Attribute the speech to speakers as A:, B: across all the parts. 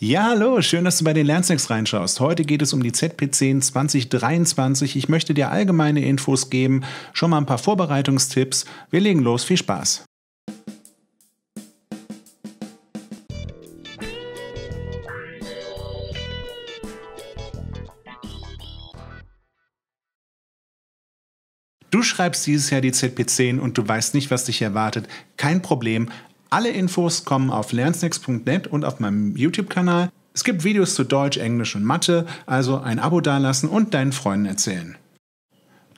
A: Ja, hallo, schön, dass du bei den Lernsnacks reinschaust. Heute geht es um die ZP10 2023. Ich möchte dir allgemeine Infos geben, schon mal ein paar Vorbereitungstipps. Wir legen los, viel Spaß. Du schreibst dieses Jahr die ZP10 und du weißt nicht, was dich erwartet. Kein Problem. Alle Infos kommen auf lernsnacks.net und auf meinem YouTube-Kanal. Es gibt Videos zu Deutsch, Englisch und Mathe, also ein Abo dalassen und deinen Freunden erzählen.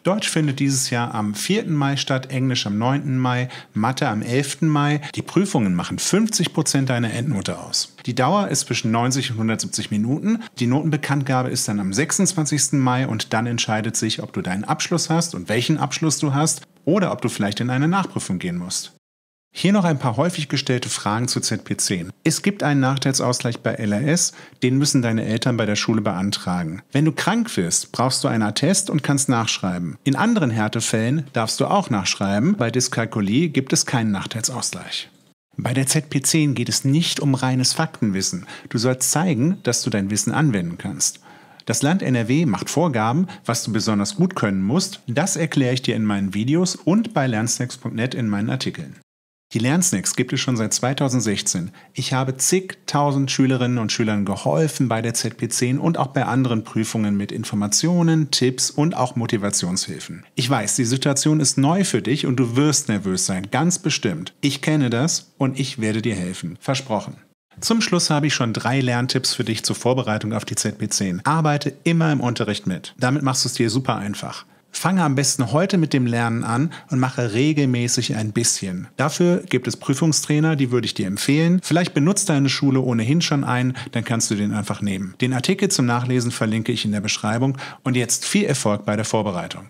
A: Deutsch findet dieses Jahr am 4. Mai statt, Englisch am 9. Mai, Mathe am 11. Mai. Die Prüfungen machen 50% deiner Endnote aus. Die Dauer ist zwischen 90 und 170 Minuten. Die Notenbekanntgabe ist dann am 26. Mai und dann entscheidet sich, ob du deinen Abschluss hast und welchen Abschluss du hast oder ob du vielleicht in eine Nachprüfung gehen musst. Hier noch ein paar häufig gestellte Fragen zu ZP10. Es gibt einen Nachteilsausgleich bei LRS, den müssen deine Eltern bei der Schule beantragen. Wenn du krank wirst, brauchst du einen Attest und kannst nachschreiben. In anderen Härtefällen darfst du auch nachschreiben. Bei Dyskalkulie gibt es keinen Nachteilsausgleich. Bei der ZP10 geht es nicht um reines Faktenwissen. Du sollst zeigen, dass du dein Wissen anwenden kannst. Das Land NRW macht Vorgaben, was du besonders gut können musst. Das erkläre ich dir in meinen Videos und bei lernsnacks.net in meinen Artikeln. Die Lernsnacks gibt es schon seit 2016. Ich habe zigtausend Schülerinnen und Schülern geholfen bei der ZP10 und auch bei anderen Prüfungen mit Informationen, Tipps und auch Motivationshilfen. Ich weiß, die Situation ist neu für dich und du wirst nervös sein, ganz bestimmt. Ich kenne das und ich werde dir helfen. Versprochen. Zum Schluss habe ich schon drei Lerntipps für dich zur Vorbereitung auf die ZP10. Arbeite immer im Unterricht mit. Damit machst du es dir super einfach. Fange am besten heute mit dem Lernen an und mache regelmäßig ein bisschen. Dafür gibt es Prüfungstrainer, die würde ich dir empfehlen. Vielleicht benutzt deine Schule ohnehin schon einen, dann kannst du den einfach nehmen. Den Artikel zum Nachlesen verlinke ich in der Beschreibung und jetzt viel Erfolg bei der Vorbereitung.